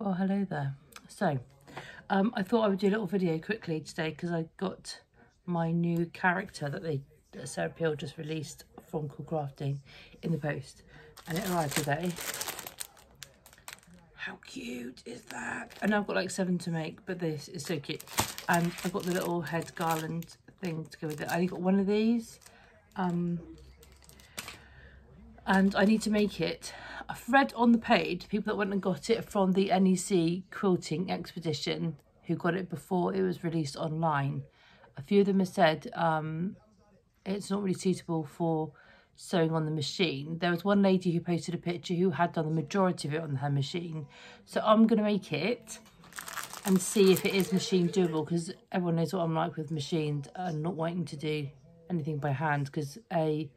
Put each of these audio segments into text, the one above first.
Well, hello there. So, um, I thought I would do a little video quickly today because I got my new character that they that Sarah Peel just released from Cool Crafting in the post, and it arrived today. How cute is that? And I've got like seven to make, but this is so cute. And I've got the little head garland thing to go with it. I only got one of these. Um, and I need to make it I've read on the page people that went and got it from the NEC quilting expedition who got it before it was released online. A few of them have said um, it's not really suitable for sewing on the machine. There was one lady who posted a picture who had done the majority of it on her machine. So I'm going to make it and see if it is machine doable because everyone knows what I'm like with machines and not wanting to do anything by hand because a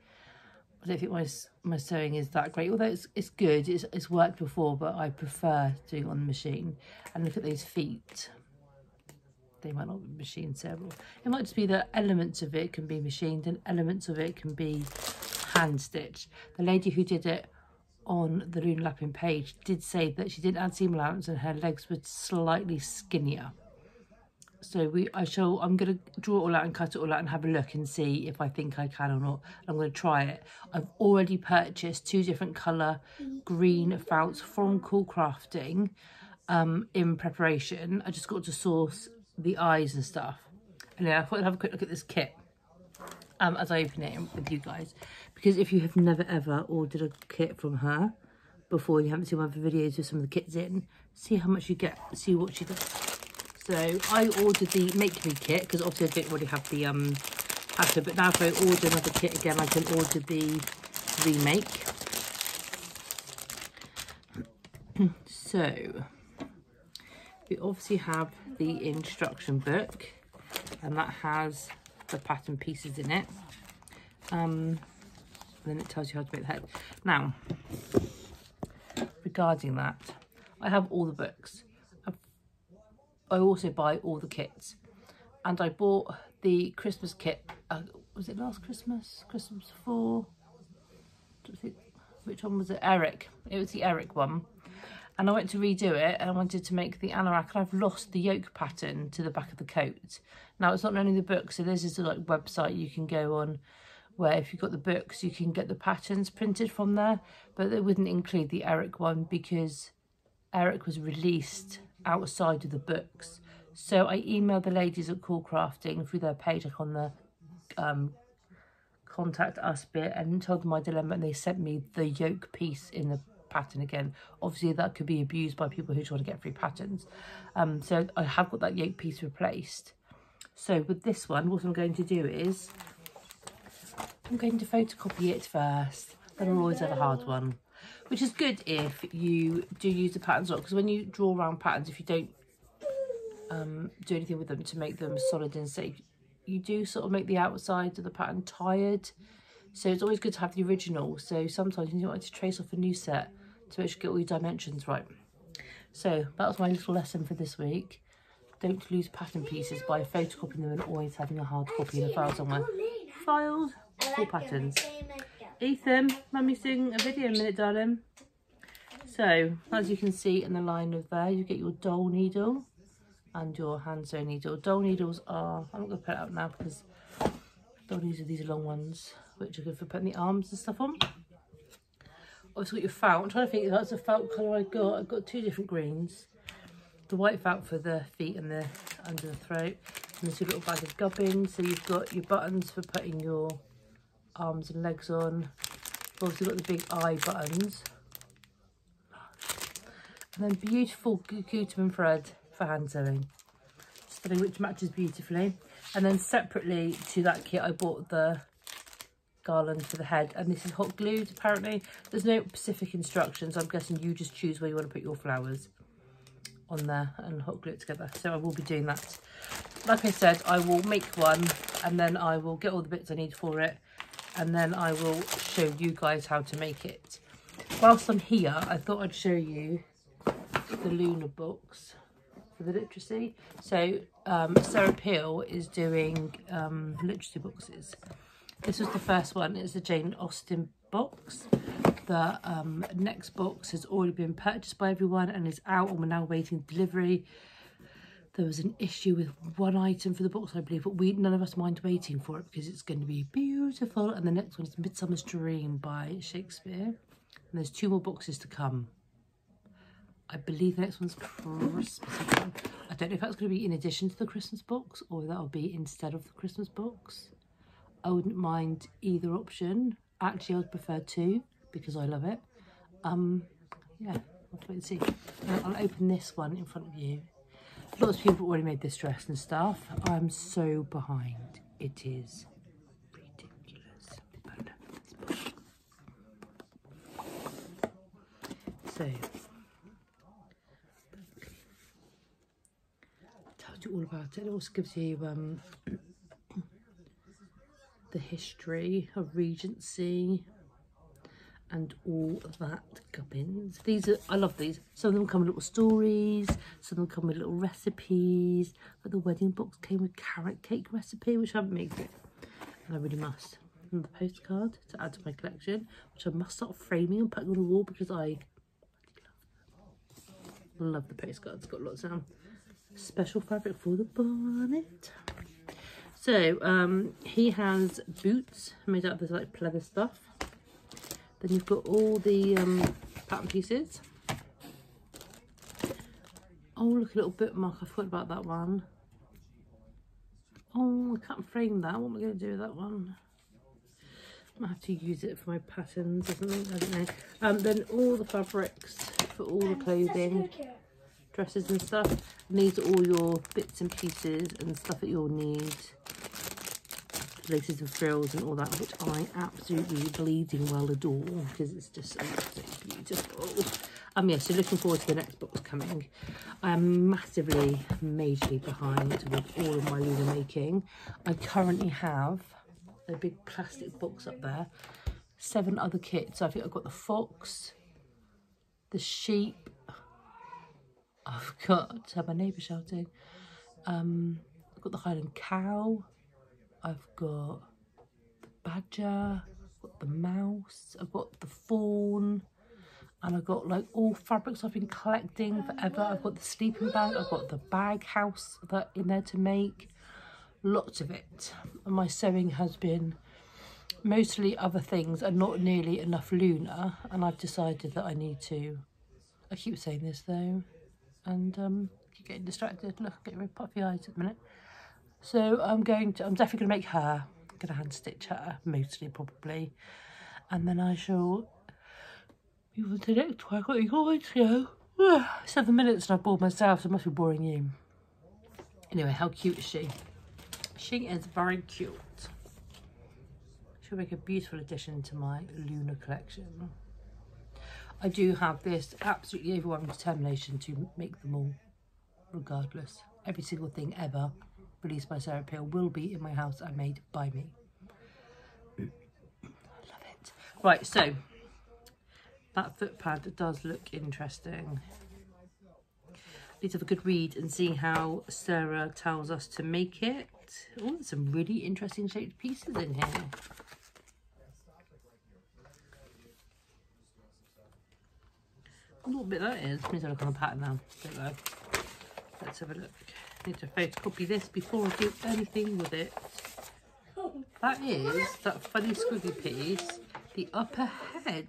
I don't think my my sewing is that great. Although it's it's good, it's it's worked before, but I prefer doing on the machine. And look at those feet. They might not be machine sewable. It might just be that elements of it can be machined and elements of it can be hand stitched. The lady who did it on the Luna Lapin page did say that she didn't add seam allowance and her legs were slightly skinnier so we I shall I'm gonna draw it all out and cut it all out and have a look and see if I think I can or not. I'm gonna try it. I've already purchased two different color green felts from cool crafting um in preparation. I just got to source the eyes and stuff. And yeah I thought I'd have a quick look at this kit um as I open it with you guys. Because if you have never ever ordered a kit from her before you haven't seen my videos with some of the kits in see how much you get see what she does so I ordered the Make Me kit because obviously I didn't already have the um pattern, but now if I order another kit again, I can order the remake. so we obviously have the instruction book and that has the pattern pieces in it. Um, then it tells you how to make the head. Now, regarding that, I have all the books. I also buy all the kits. And I bought the Christmas kit, uh, was it last Christmas? Christmas for, which one was it? Eric. It was the Eric one. And I went to redo it and I wanted to make the anorak and I've lost the yoke pattern to the back of the coat. Now it's not only the book, so this is a like website you can go on where if you've got the books you can get the patterns printed from there but they wouldn't include the Eric one because Eric was released outside of the books. So I emailed the ladies at Cool Crafting through their page like on the um, contact us bit and told them my dilemma and they sent me the yoke piece in the pattern again. Obviously that could be abused by people who try to get free patterns. Um, so I have got that yoke piece replaced. So with this one, what I'm going to do is I'm going to photocopy it first. I'll always have a hard one which is good if you do use the patterns a lot because when you draw around patterns if you don't um, do anything with them to make them solid and safe you do sort of make the outside of the pattern tired. So it's always good to have the original. So sometimes you want to trace off a new set to make sure you get all your dimensions right. So that was my little lesson for this week. Don't lose pattern pieces by photocopying them and always having a hard copy in a file somewhere. Filed. For patterns Ethan, mummy's doing a video in a minute, darling. So, as you can see in the line of there, you get your doll needle and your hand sew needle. Doll needles are, I'm not going to put it out now because doll needles are these long ones, which are good for putting the arms and stuff on. Obviously got your felt. I'm trying to think that's a felt colour I got. I've got two different greens. The white felt for the feet and the under the throat. And there's a little bag of gubbins. So you've got your buttons for putting your arms and legs on. We've also got the big eye buttons. And then beautiful Gutermann thread for hand sewing. Something which matches beautifully. And then separately to that kit, I bought the garland for the head. And this is hot glued, apparently. There's no specific instructions. I'm guessing you just choose where you want to put your flowers on there and hot glue it together. So I will be doing that. Like I said, I will make one and then I will get all the bits I need for it and then I will show you guys how to make it. Whilst I'm here, I thought I'd show you the Luna books for the literacy. So um, Sarah Peel is doing um, literacy boxes. This was the first one. It's the Jane Austen box. The um, next box has already been purchased by everyone and is out and we're now waiting delivery. There was an issue with one item for the box, I believe, but we none of us mind waiting for it because it's going to be beautiful. And the next one is Midsummer's Dream by Shakespeare. And there's two more boxes to come. I believe the next one's Christmas. I don't know if that's going to be in addition to the Christmas box or that'll be instead of the Christmas box. I wouldn't mind either option. Actually, I would prefer two because I love it. Um, yeah, we'll wait and see. I'll open this one in front of you. Lots of people already made this dress and stuff. I'm so behind. It is ridiculous. So, tells you all about it. It also gives you um, the history of Regency and all that gubbins. These are, I love these. Some of them come with little stories, some of them come with little recipes. But the wedding box came with carrot cake recipe, which I haven't made yet. And I really must. The postcard to add to my collection, which I must start framing and putting on the wall because I love the postcards. Got lots of special fabric for the bonnet. So um, he has boots made out of this like pleather stuff. Then you've got all the um, pattern pieces. Oh, look, a little bookmark. I forgot about that one. Oh, I can't frame that. What am I going to do with that one? I have to use it for my patterns or something. I don't know. Um, then all the fabrics for all the clothing, dresses and stuff. And these are all your bits and pieces and stuff that you'll need laces and frills and all that, which I absolutely bleeding well adore because it's just absolutely beautiful. Um, yeah, so looking forward to the next box coming. I'm massively, majorly behind with all of my Luna making. I currently have a big plastic box up there, seven other kits. So I think I've got the fox, the sheep, I've got, have my neighbour shouting, um, I've got the Highland cow, I've got the badger, I've got the mouse, I've got the fawn, and I've got like all fabrics I've been collecting forever. I've got the sleeping bag, I've got the bag house that in there to make, lots of it. And my sewing has been mostly other things and not nearly enough Luna. And I've decided that I need to, I keep saying this though, and um, keep getting distracted. Look, getting very puffy eyes at the minute. So I'm going to, I'm definitely going to make her. I'm going to hand stitch her, mostly probably. And then I shall move on to the next one. I've got you guys to go. Seven minutes and I've bored myself, so it must be boring you. Anyway, how cute is she? She is very cute. She'll make a beautiful addition to my Luna collection. I do have this absolutely overwhelming determination to make them all, regardless. Every single thing ever released by Sarah Peel will be in my house and made by me. I love it. Right, so that foot pad does look interesting. To have a good read and see how Sarah tells us to make it. Oh, there's some really interesting shaped pieces in here. I wonder what bit that is. Let me have a look on the pattern now. Don't know. Let's have a look need to photocopy this before I do anything with it. That is that funny squiggly piece, the upper head.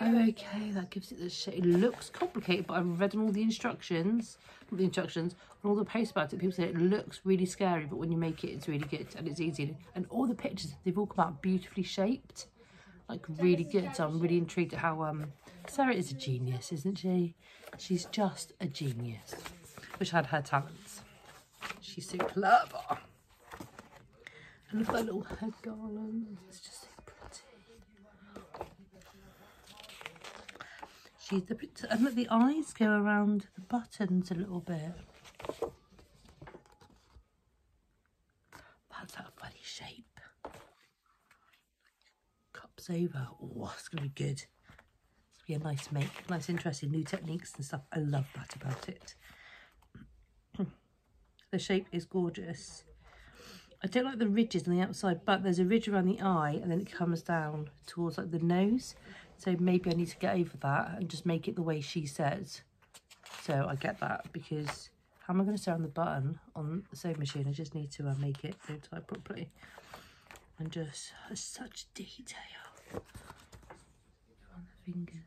Oh, okay, that gives it the shape. It looks complicated, but I've read all the instructions, all the instructions, and all the posts about it. People say it looks really scary, but when you make it, it's really good and it's easy. And all the pictures, they've all come out beautifully shaped, like really good. So I'm really intrigued at how um Sarah is a genius, isn't she? She's just a genius wish I had her talents. She's so clever. And look at that little head garland. It's just so pretty. She's the and look the eyes go around the buttons a little bit. That's that funny shape. Cups over. Oh, it's gonna be good. It's gonna be a nice make, nice interesting new techniques and stuff. I love that about it. The shape is gorgeous. I don't like the ridges on the outside, but there's a ridge around the eye and then it comes down towards like the nose. So maybe I need to get over that and just make it the way she says. So I get that because how am I going to sew on the button on the sewing machine? I just need to uh, make it go tie properly. And just such detail on the fingers.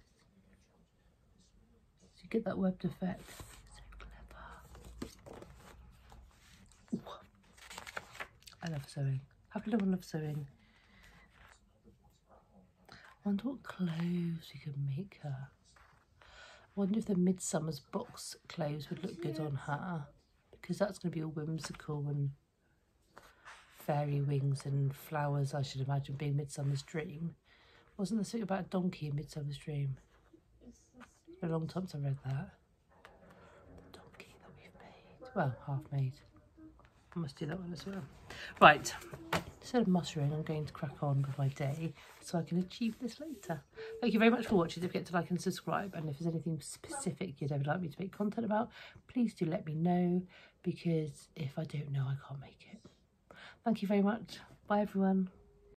So you get that webbed effect. I love sewing. Little love sewing. I wonder what clothes we could make her. I wonder if the Midsummer's box clothes would look good on her. Because that's going to be all whimsical and fairy wings and flowers, I should imagine, being Midsummer's Dream. Wasn't there something about a donkey in Midsummer's Dream? It's been a long time since I read that. The donkey that we've made. Well, half made. I must do that one as well. Right, instead of muttering, I'm going to crack on with my day so I can achieve this later. Thank you very much for watching. Don't forget to like and subscribe. And if there's anything specific you'd ever like me to make content about, please do let me know because if I don't know, I can't make it. Thank you very much. Bye, everyone.